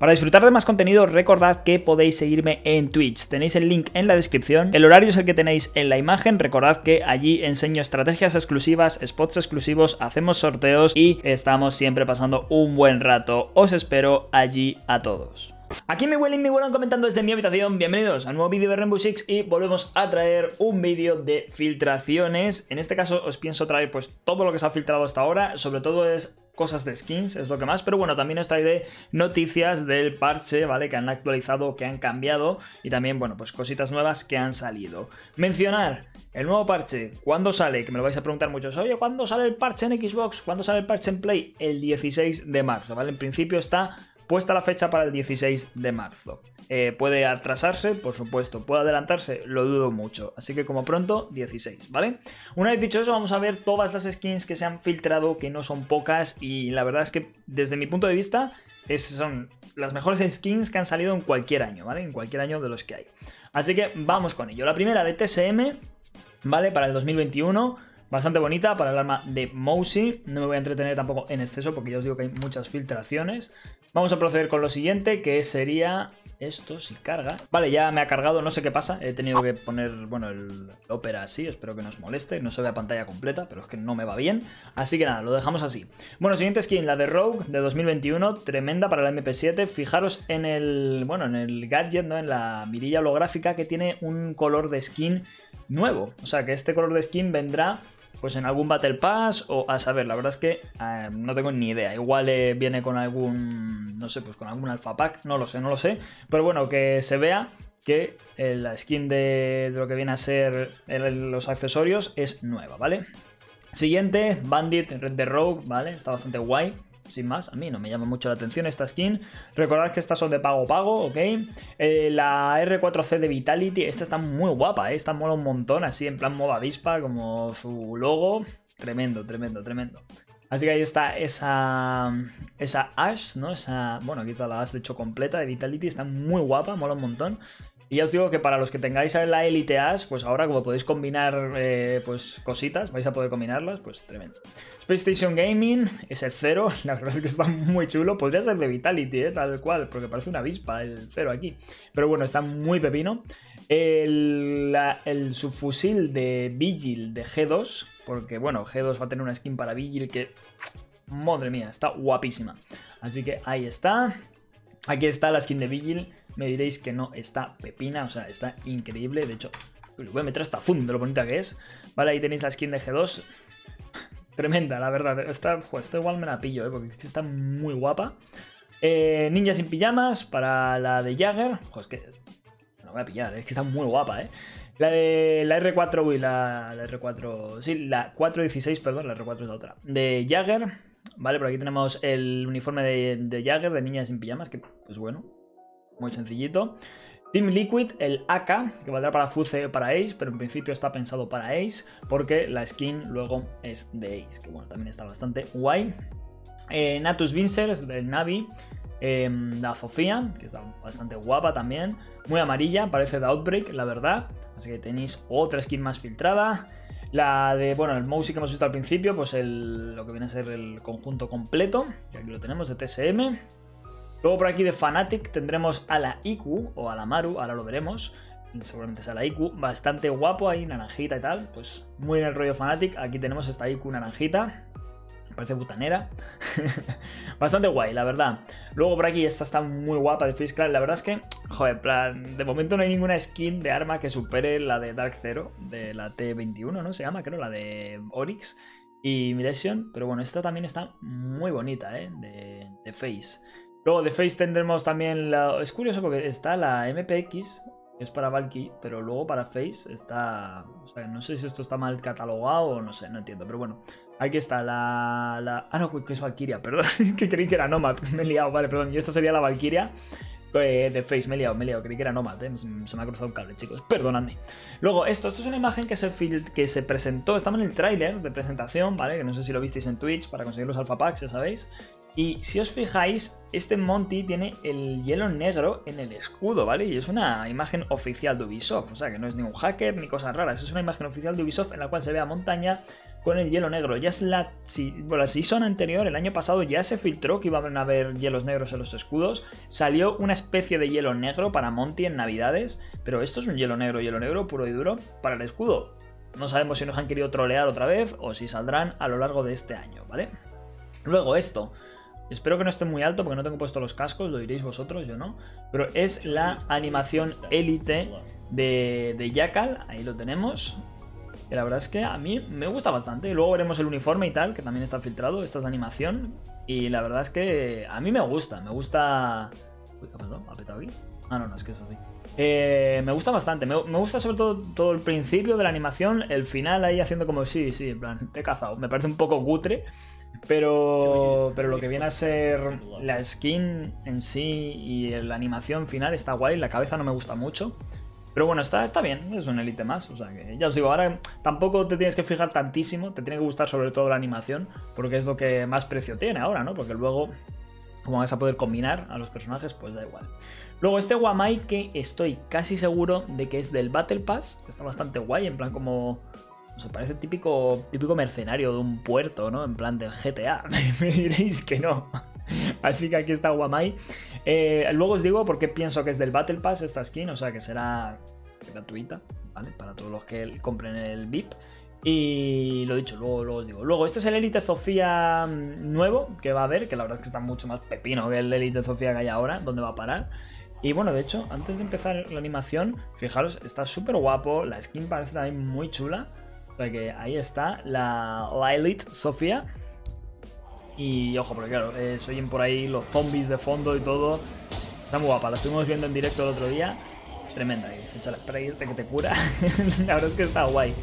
Para disfrutar de más contenido, recordad que podéis seguirme en Twitch. Tenéis el link en la descripción. El horario es el que tenéis en la imagen. Recordad que allí enseño estrategias exclusivas, spots exclusivos, hacemos sorteos y estamos siempre pasando un buen rato. Os espero allí a todos. Aquí me huelen, me huelen comentando desde mi habitación. Bienvenidos a un nuevo vídeo de Rainbow Six y volvemos a traer un vídeo de filtraciones. En este caso os pienso traer pues todo lo que se ha filtrado hasta ahora. Sobre todo es cosas de skins, es lo que más, pero bueno, también os traeré noticias del parche, ¿vale? Que han actualizado, que han cambiado y también, bueno, pues cositas nuevas que han salido. Mencionar el nuevo parche, ¿cuándo sale? Que me lo vais a preguntar muchos, oye, ¿cuándo sale el parche en Xbox? ¿Cuándo sale el parche en Play? El 16 de marzo, ¿vale? En principio está puesta la fecha para el 16 de marzo. Eh, puede atrasarse, por supuesto, puede adelantarse, lo dudo mucho. Así que como pronto, 16, ¿vale? Una vez dicho eso, vamos a ver todas las skins que se han filtrado, que no son pocas, y la verdad es que desde mi punto de vista son las mejores skins que han salido en cualquier año, ¿vale? En cualquier año de los que hay. Así que vamos con ello. La primera de TSM, ¿vale? Para el 2021 Bastante bonita para el arma de Mousy. No me voy a entretener tampoco en exceso porque ya os digo que hay muchas filtraciones. Vamos a proceder con lo siguiente, que sería esto, si carga. Vale, ya me ha cargado, no sé qué pasa. He tenido que poner, bueno, el Opera así, espero que no os moleste. No se vea pantalla completa, pero es que no me va bien. Así que nada, lo dejamos así. Bueno, siguiente skin, la de Rogue de 2021, tremenda para la MP7. Fijaros en el, bueno, en el gadget, ¿no? En la mirilla holográfica que tiene un color de skin nuevo. O sea, que este color de skin vendrá pues en algún Battle Pass o a saber, la verdad es que eh, no tengo ni idea. Igual eh, viene con algún, no sé, pues con algún alpha pack, no lo sé, no lo sé. Pero bueno, que se vea que eh, la skin de, lo que viene a ser los accesorios es nueva, ¿vale? Siguiente, Bandit Red the Rogue, ¿vale? Está bastante guay sin más, a mí no me llama mucho la atención esta skin. Recordad que estas son de pago pago, ¿ok? Eh, la R4C de Vitality, esta está muy guapa, ¿eh? Esta mola un montón, así en plan moda avispa, como su logo. Tremendo, tremendo, tremendo. Así que ahí está esa, esa Ash, ¿no? Esa, bueno, aquí está la Ash de hecho completa de Vitality, está muy guapa, mola un montón. Y ya os digo que para los que tengáis la Elite Ash, pues ahora como podéis combinar eh, pues cositas, vais a poder combinarlas, pues tremendo. PlayStation Gaming es el cero, la verdad es que está muy chulo. Podría ser de Vitality, ¿eh? tal cual, porque parece una avispa el cero aquí. Pero bueno, está muy pepino. El, subfusil de Vigil de G2, porque bueno, G2 va a tener una skin para Vigil que, madre mía, está guapísima. Así que ahí está. Aquí está la skin de Vigil. Me diréis que no está pepina, o sea, está increíble. De hecho, lo voy a meter hasta zoom de lo bonita que es. Vale, ahí tenéis la skin de G2. Tremenda, la verdad. Esta, igual me la pillo, ¿eh? porque está muy guapa. Eh, ninja sin pijamas para la de Jagger. Joder, es que la voy a pillar, es que está muy guapa, ¿eh? La de la R4, uy, la, R4, sí, la 416, perdón, la R4 es la otra. De Jagger, vale, por aquí tenemos el uniforme de, de Jagger, de Ninja sin pijamas, que pues bueno, muy sencillito. Team Liquid, el AK, que valdrá para Fuce para Ace, pero en principio está pensado para Ace, porque la skin luego es de Ace, que bueno, también está bastante guay. Eh, Natus Vincers del Navi, em, la Sofía, que está bastante guapa también. Muy amarilla, parece de Outbreak, la verdad. Así que tenéis otra skin más filtrada. La de, bueno, el Mousy que hemos visto al principio, pues el, lo que viene a ser el conjunto completo, que aquí lo tenemos de TSM. Luego por aquí de Fanatic tendremos a la Iku o a la Maru, ahora lo veremos. Seguramente sea la Iku, bastante guapo ahí, naranjita y tal. Pues muy en el rollo Fanatic. Aquí tenemos esta Iku naranjita. Parece butanera. Bastante guay, la verdad. Luego por aquí esta está muy guapa de Face La verdad es que, joder, plan, de momento no hay ninguna skin de arma que supere la de Dark Zero, de la T21, ¿no? Se llama, creo, la de Oryx y Milesion. Pero bueno, esta también está muy bonita, ¿eh? De, de Face. Luego de Face tendremos también la... Es curioso porque está la MPX, que es para Valky, pero luego para Face está... O sea, no sé si esto está mal catalogado o no sé, no entiendo. Pero bueno, aquí está la... Ah, no, que es Valkyria, perdón. es que creí que era Nomad, me he liado, vale, perdón. Y esta sería la Valkyria eh, de Face, me he liado, me he liado, creí que era Nomad, eh. se me ha cruzado un cable, chicos, perdonadme. Luego, esto, esto es una imagen que se, que se presentó, estamos en el tráiler de presentación, ¿vale? Que no sé si lo visteis en Twitch para conseguir los alpha packs, ya sabéis. Y si os fijáis, este Monty tiene el hielo negro en el escudo, ¿vale? Y es una imagen oficial de Ubisoft, o sea que no es ningún hacker ni cosas raras, es una imagen oficial de Ubisoft en la cual se ve a montaña con el hielo negro. Ya es la, bueno, la season anterior, el año pasado, ya se filtró que iban a haber hielos negros en los escudos. Salió una especie de hielo negro para Monty en Navidades, pero esto es un hielo negro, hielo negro puro y duro para el escudo. No sabemos si nos han querido trolear otra vez o si saldrán a lo largo de este año, ¿vale? Luego esto, Espero que no esté muy alto porque no tengo puesto los cascos, lo diréis vosotros, yo no. Pero es la animación élite de, de Jackal, ahí lo tenemos. Y la verdad es que a mí me gusta bastante. Luego veremos el uniforme y tal, que también está filtrado, esta es la animación. Y la verdad es que a mí me gusta, me gusta... Uy, ¿qué ¿Ha petado aquí? Ah, no, no, es que es así. Eh, me gusta bastante, me, me, gusta sobre todo todo el principio de la animación, el final ahí haciendo como sí, sí, en plan, te he cazado. Me parece un poco cutre, pero, pero lo que viene a ser la skin en sí y la animación final está guay. La cabeza no me gusta mucho. Pero bueno, está, está bien, es un élite más. O sea que ya os digo, ahora tampoco te tienes que fijar tantísimo. Te tiene que gustar sobre todo la animación, porque es lo que más precio tiene ahora, ¿no? Porque luego, como vas a poder combinar a los personajes, pues da igual. Luego este Guamai que estoy casi seguro de que es del Battle Pass. Está bastante guay, en plan como se parece típico, típico mercenario de un puerto, ¿no? En plan del GTA. Me diréis que no. Así que aquí está Guamai. Eh, luego os digo por qué pienso que es del Battle Pass esta skin, o sea que será gratuita, ¿vale? Para todos los que compren el VIP. Y lo dicho, luego, luego os digo. Luego, este es el Elite Sofía mm, nuevo que va a haber, que la verdad es que está mucho más pepino que el Elite Sofía que hay ahora, donde va a parar. Y bueno, de hecho, antes de empezar la animación, fijaros, está súper guapo, la skin parece también muy chula que ahí está la, Elite Sofía. Y ojo, porque claro, eh, se oyen por ahí los zombies de fondo y todo. Está muy guapa, la estuvimos viendo en directo el otro día. Tremenda, y se echa el spray este que te cura. la verdad es que está guay.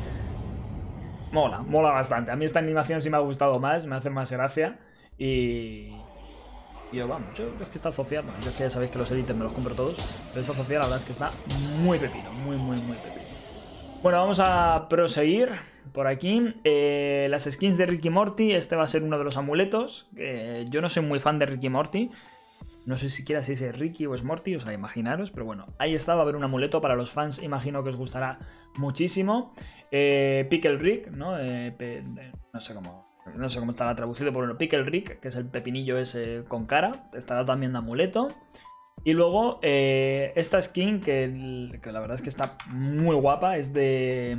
Mola, mola bastante. A mí esta animación sí me ha gustado más, me hace más gracia. Y, y yo, vamos, yo es que esta Sofía, bueno, yo es que ya sabéis que los Elites me los compro todos, pero esta Sofía la verdad es que está muy pepino, muy, muy, muy pepino. Bueno, vamos a proseguir por aquí. Eh, las skins de Ricky Morty, este va a ser uno de los amuletos. yo no soy muy fan de Ricky Morty. No sé siquiera si es Ricky o es Morty, o sea, imaginaros, pero bueno, ahí está, va a haber un amuleto para los fans, imagino que os gustará muchísimo. Eh, Pickle Rick, ¿no? Eh, no sé cómo. No sé cómo estará traducido, pero bueno, Pickle Rick, que es el pepinillo ese con cara, estará también de amuleto. Y luego eh, esta skin que, la verdad es que está muy guapa, es de...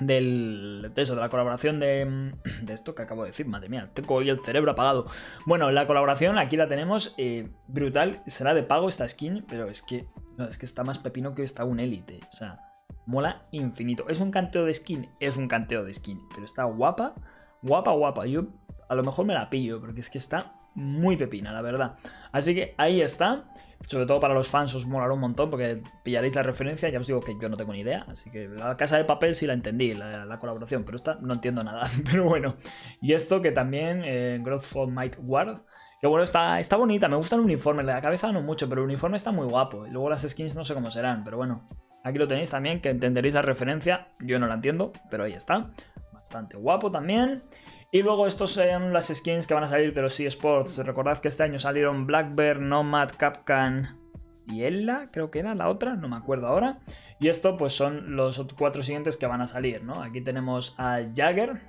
Del, de eso, de la colaboración de, de esto que acabo de decir, madre mía, tengo hoy el cerebro apagado. Bueno, la colaboración aquí la tenemos, eh, brutal, será de pago esta skin, pero es que, es que está más pepino que está un élite, o sea, mola infinito. ¿Es un canteo de skin? Es un canteo de skin, pero está guapa, guapa, guapa. Yo a lo mejor me la pillo, porque es que está muy pepina, la verdad. Así que ahí está. Sobre todo para los fans os molará un montón porque pillaréis la referencia. Ya os digo que yo no tengo ni idea. Así que la casa de papel sí la entendí, la, colaboración. Pero esta no entiendo nada. Pero bueno. Y esto que también, eh, Growth for Might Guard. Que bueno, está, está bonita. Me gusta el uniforme. La cabeza no mucho, pero el uniforme está muy guapo. Y luego las skins no sé cómo serán. Pero bueno. Aquí lo tenéis también, que entenderéis la referencia. Yo no la entiendo, pero ahí está. Bastante guapo también. Y luego estos son las skins que van a salir de los eSports. Recordad que este año salieron Black Bear, Nomad, Capcan y Ella, creo que era la otra, no me acuerdo ahora. Y esto pues son los cuatro siguientes que van a salir, ¿no? Aquí tenemos a Jagger,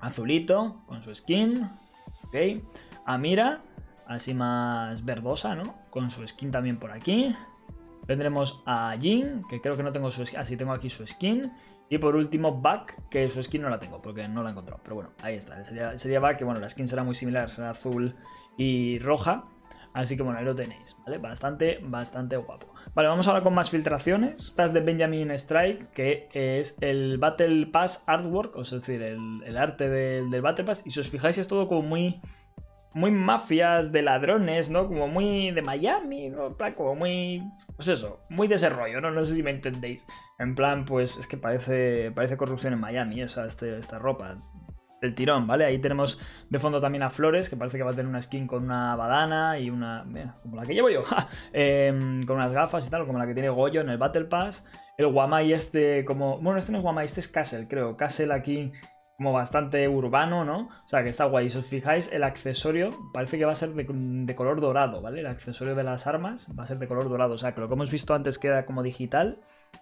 azulito, con su skin, ok. A Mira, así más verdosa, ¿no? Con su skin también por aquí. Tendremos a Jin, que creo que no tengo su skin. Así tengo aquí su skin. Y por último, Buck, que su skin no la tengo, porque no la he encontrado. Pero bueno, ahí está. Sería, sería Buck, que bueno, la skin será muy similar, será azul y roja. Así que bueno, ahí lo tenéis, ¿vale? Bastante, bastante guapo. Vale, vamos ahora con más filtraciones. Estas de Benjamin Strike, que es el Battle Pass Artwork, o es decir, el, arte del Battle Pass. Y si os fijáis, es todo como muy muy mafias de ladrones, ¿no? Como muy de Miami, ¿no? Como muy, pues eso, muy de ese rollo, ¿no? No sé si me entendéis. En plan, pues es que parece, parece corrupción en Miami, esa, este, esta ropa. El tirón, ¿vale? Ahí tenemos de fondo también a Flores, que parece que va a tener una skin con una badana y una... Mira, como la que llevo yo, em, con unas gafas y tal, como la que tiene Goyo en el Battle Pass. El Guamai este como... Bueno, este no es Guamai, este es Castle, creo. Castle aquí como bastante urbano, ¿no? O sea, que está guay. Si os fijáis, el accesorio parece que va a ser de, color dorado, ¿vale? El accesorio de las armas va a ser de color dorado. O sea, que lo que hemos visto antes queda como digital,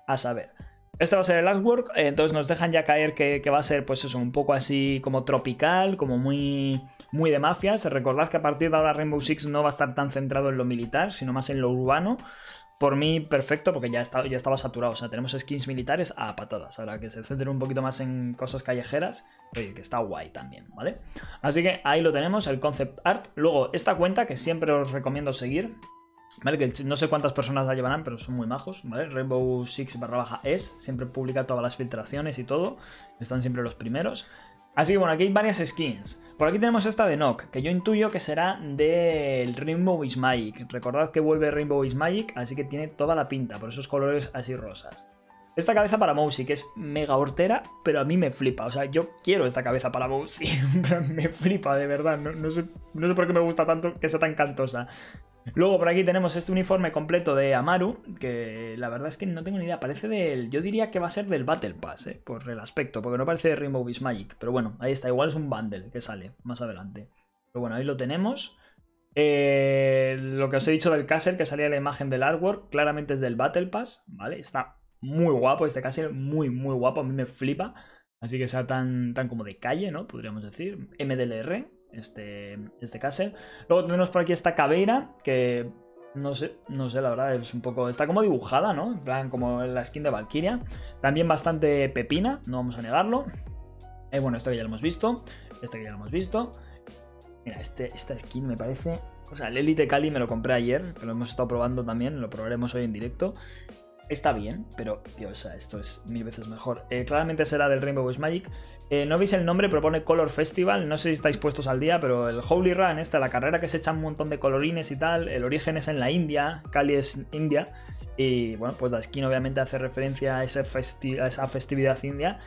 a saber. Este va a ser el artwork, eh, entonces nos dejan ya caer que, va a ser, pues eso, un poco así como tropical, como muy, muy de mafias. Recordad que a partir de ahora Rainbow Six no va a estar tan centrado en lo militar, sino más en lo urbano. Por mí, perfecto, porque ya, ya estaba saturado. O sea, tenemos skins militares a patadas. Ahora que se centren un poquito más en cosas callejeras, oye, que está guay también, ¿vale? Así que ahí lo tenemos, el concept art. Luego, esta cuenta que siempre os recomiendo seguir. Que no sé cuántas personas la llevarán, pero son muy majos, ¿vale? Rainbow Six barra baja es, siempre publica todas las filtraciones y todo, están siempre los primeros. Así que bueno, aquí hay varias skins. Por aquí tenemos esta de Nock, que yo intuyo que será del Rainbow is Magic. Recordad que vuelve Rainbow is Magic, así que tiene toda la pinta, por esos colores así rosas. Esta cabeza para Mousy, que es mega hortera, pero a mí me flipa. O sea, yo quiero esta cabeza para Mousy. me flipa, de verdad. No, sé, no sé por qué me gusta tanto que sea tan cantosa. Luego por aquí tenemos este uniforme completo de Amaru, que la verdad es que no tengo ni idea, parece del... Yo diría que va a ser del Battle Pass, eh, por el aspecto, porque no parece de Rainbow Beast Magic, pero bueno, ahí está, igual es un bundle que sale más adelante. Pero bueno, ahí lo tenemos. Eh, lo que os he dicho del castle, que salía la imagen del artwork, claramente es del Battle Pass, ¿vale? Está muy guapo este castle, muy, muy guapo, a mí me flipa. Así que sea tan, tan como de calle, ¿no? Podríamos decir. MDLR, este, este castle. Luego tenemos por aquí esta caveira, que no sé, no sé, la verdad, es un poco... Está como dibujada, ¿no? En plan, como la skin de Valkyria. También bastante pepina, no vamos a negarlo. Eh, bueno, esto que ya lo hemos visto. Este que ya lo hemos visto. Mira, este, esta skin me parece... O sea, el Elite Kali me lo compré ayer, que lo hemos estado probando también, lo probaremos hoy en directo. Está bien, pero, tío, o sea, esto es mil veces mejor. Eh, claramente será del Rainbow Magic. Eh, no veis el nombre, propone Color Festival. No sé si estáis puestos al día, pero el Holy Run, esta, la carrera que se echa un montón de colorines y tal, el origen es en la India, Cali es India. Y bueno, pues la skin obviamente hace referencia a, esa festividad india.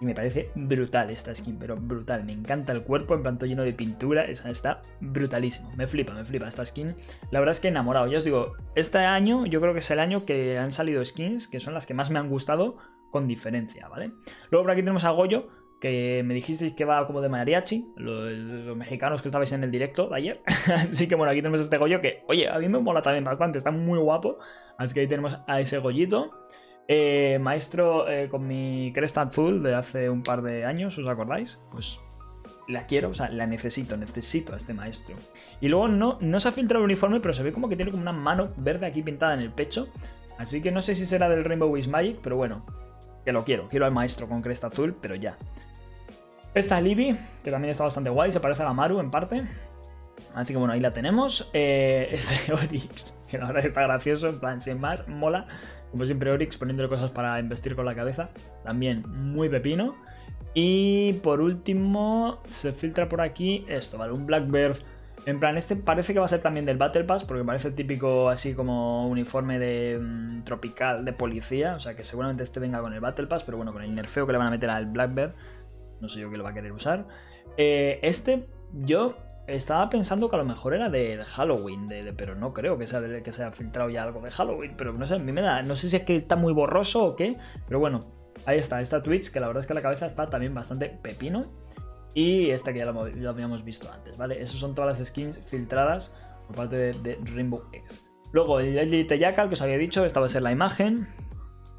Y me parece brutal esta skin, pero brutal. Me encanta el cuerpo, en planto lleno de pintura. Esa está brutalísimo. Me flipa, me flipa esta skin. La verdad es que enamorado. Ya os digo, este año yo creo que es el año que han salido skins que son las que más me han gustado con diferencia, ¿vale? Luego por aquí tenemos a Goyo, que me dijisteis que va como de mariachi, los, mexicanos que estabais en el directo de ayer. así que bueno, aquí tenemos este Goyo que, oye, a mí me mola también bastante, está muy guapo. Así que ahí tenemos a ese Goyito. Eh, maestro eh, con mi cresta azul de hace un par de años, ¿os acordáis? Pues la quiero, o sea, la necesito, necesito a este maestro. Y luego no, no se ha filtrado el uniforme, pero se ve como que tiene como una mano verde aquí pintada en el pecho. Así que no sé si será del Rainbow Wish Magic, pero bueno, que lo quiero. Quiero al maestro con cresta azul, pero ya. Esta Libby, que también está bastante guay, se parece a la Maru en parte. Así que bueno, ahí la tenemos. Este Oryx, que la verdad está gracioso, en plan, sin más, mola. Como siempre Oryx poniéndole cosas para investir con la cabeza. También muy pepino. Y por último, se filtra por aquí esto, ¿vale? Un Blackbird. En plan, este parece que va a ser también del Battle Pass, porque parece típico así como uniforme de mm, tropical de policía. O sea que seguramente este venga con el Battle Pass, pero bueno, con el nerfeo que le van a meter al Blackbird no sé yo qué lo va a querer usar. Eh, este, yo estaba pensando que a lo mejor era de, Halloween, de, pero no creo que sea que se haya filtrado ya algo de Halloween. Pero no sé, a mí me da. No sé si es que está muy borroso o qué. Pero bueno, ahí está, esta Twitch, que la verdad es que la cabeza está también bastante pepino. Y esta que ya lo, habíamos visto antes, ¿vale? Esas son todas las skins filtradas por parte de, Rainbow X. Luego, el Elite Jackal que os había dicho, esta va a ser la imagen.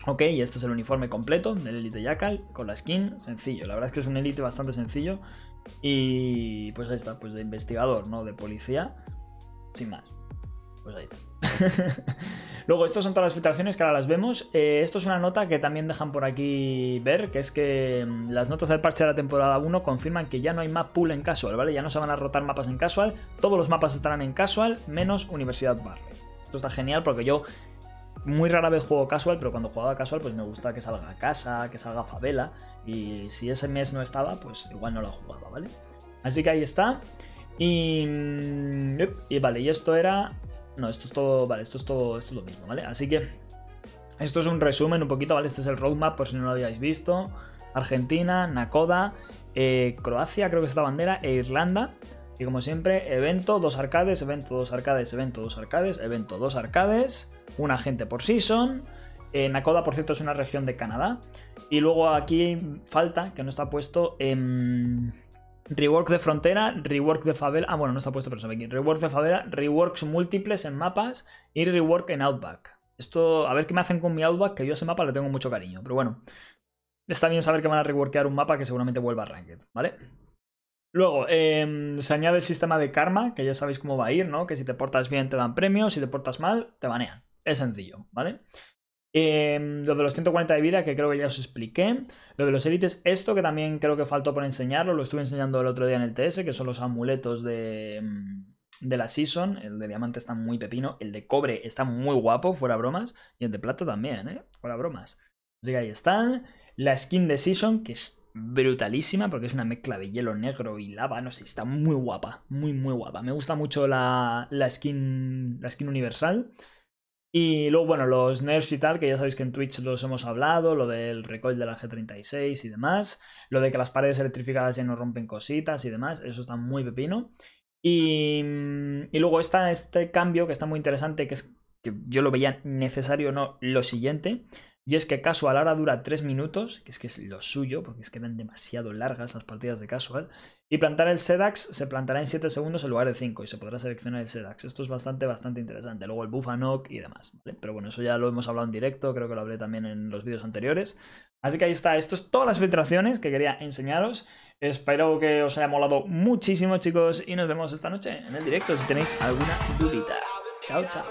Ok, y este es el uniforme completo del Elite Jackal con la skin, sencillo. La verdad es que es un Elite bastante sencillo. Y pues ahí está, pues de investigador, ¿no? De policía, sin más. Pues ahí está. Luego, estas son todas las filtraciones que ahora las vemos. Eh, esto es una nota que también dejan por aquí ver, que es que mm, las notas del parche de la temporada 1 confirman que ya no hay map pool en casual, ¿vale? Ya no se van a rotar mapas en casual, todos los mapas estarán en casual, menos Universidad Barley. Esto está genial porque yo muy rara vez juego casual, pero cuando jugaba casual, pues me gusta que salga casa, que salga favela. Y si ese mes no estaba, pues igual no lo jugaba, ¿vale? Así que ahí está. Y, y vale, y esto era. No, esto es todo. Vale, esto es todo. Esto es lo mismo, ¿vale? Así que. Esto es un resumen un poquito, ¿vale? Este es el roadmap por si no lo habíais visto. Argentina, Nakoda, eh, Croacia, creo que es esta bandera, e Irlanda. Y como siempre, evento, dos arcades, evento, dos arcades, evento, dos arcades, evento, dos arcades, un agente por season, Nakoda, por cierto, es una región de Canadá. Y luego aquí falta, que no está puesto, en rework de frontera, rework de favela. Ah, bueno, no está puesto, pero se ve aquí. Rework de favela, reworks múltiples en mapas y rework en Outback. Esto, a ver qué me hacen con mi Outback, que yo ese mapa le tengo mucho cariño. Pero bueno, está bien saber que van a reworkear un mapa que seguramente vuelva a Ranked, ¿vale? Luego, em, se añade el sistema de karma, que ya sabéis cómo va a ir, ¿no? Que si te portas bien te dan premios, si te portas mal, te banean. Es sencillo, ¿vale? Em, lo de los 140 de vida, que creo que ya os expliqué. Lo de los élites, esto que también creo que faltó por enseñarlo, lo estuve enseñando el otro día en el TS, que son los amuletos de, em, de la Season. El de diamante está muy pepino, el de cobre está muy guapo, fuera bromas, y el de plata también, ¿eh? Fuera bromas. Así que ahí están. La skin de Season, que es brutalísima porque es una mezcla de hielo negro y lava, no sé, está muy guapa, muy muy guapa. Me gusta mucho la, skin la skin universal. Y luego, bueno, los nerfs y tal, que ya sabéis que en Twitch los hemos hablado, lo del recoil de la G36 y demás, lo de que las paredes electrificadas ya no rompen cositas y demás, eso está muy pepino. Y, y luego está este cambio que está muy interesante, que es que yo lo veía necesario o no, lo siguiente, y es que Casual ahora dura 3 minutos, que es que es lo suyo, porque es que demasiado largas las partidas de Casual. Y plantar el Sedax se plantará en 7 segundos en lugar de 5 y se podrá seleccionar el Sedax. Esto es bastante, bastante interesante. Luego el Bufanok y demás. Pero bueno, eso ya lo hemos hablado en directo, creo que lo hablé también en los vídeos anteriores. Así que ahí está, esto es todas las filtraciones que quería enseñaros. Espero que os haya molado muchísimo, chicos, y nos vemos esta noche en el directo si tenéis alguna dudita. Chao, chao.